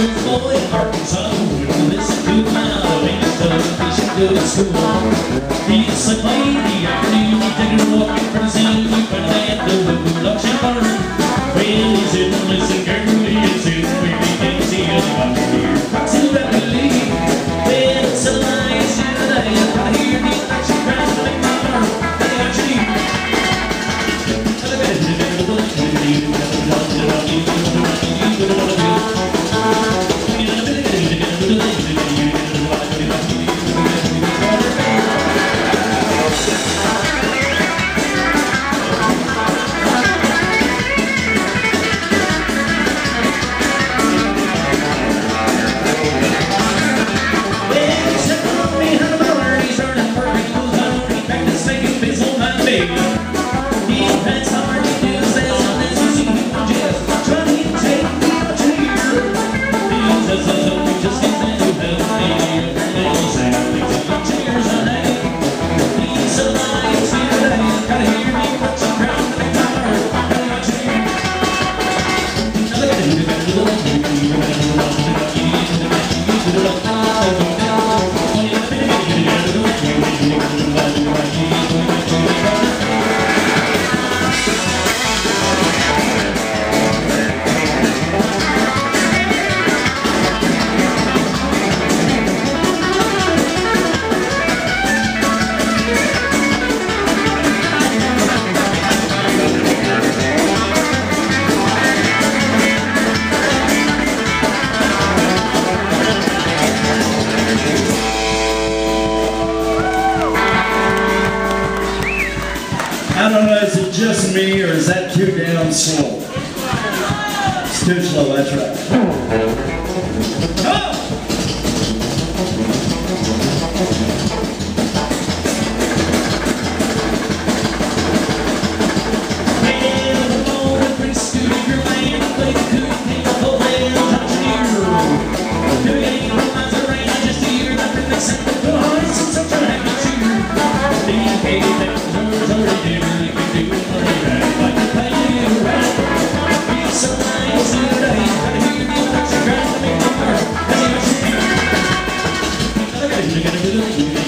was a boy in Arkansas who would listen to my when he should go to school. He said, lady, afternoon, you take a walk I don't know, is it just me or is that too damn slow? It's too slow, that's right. Oh! You're gonna be looking